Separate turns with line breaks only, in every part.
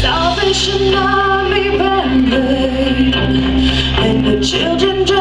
Salvation Army band and the children.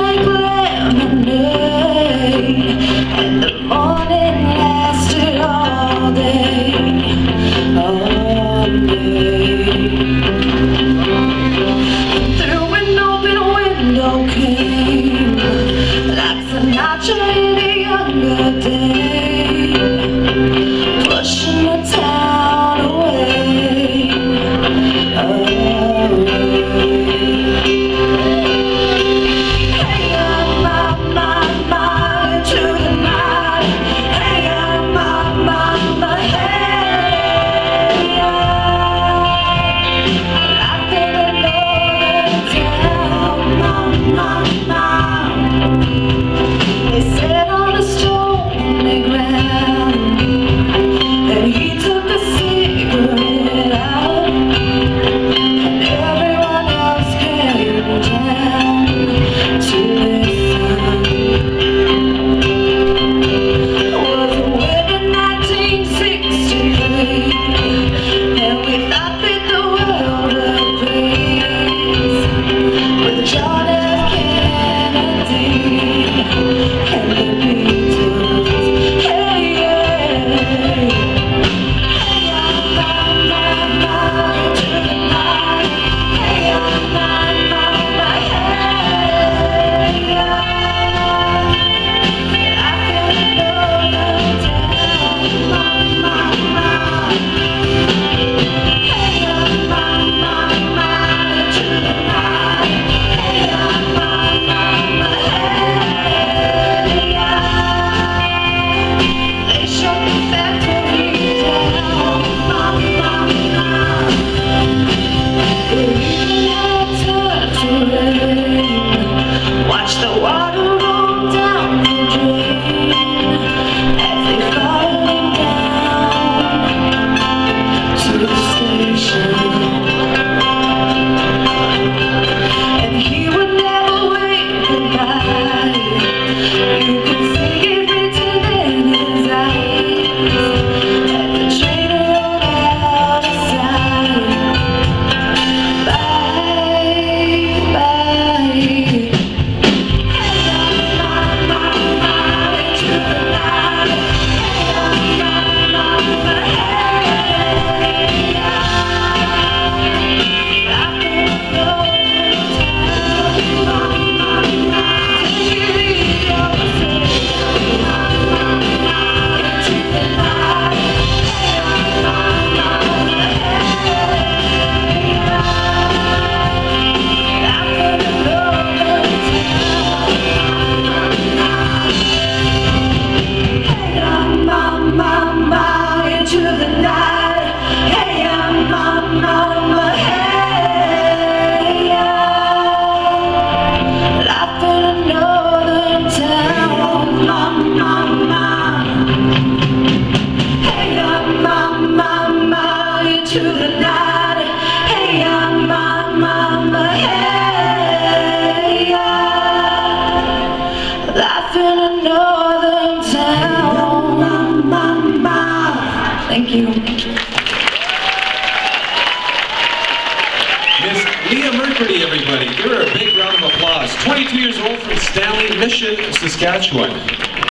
Thank you.
Miss Leah Mercredi, everybody. Give her a big round of applause. 22 years old from Stanley Mission, Saskatchewan.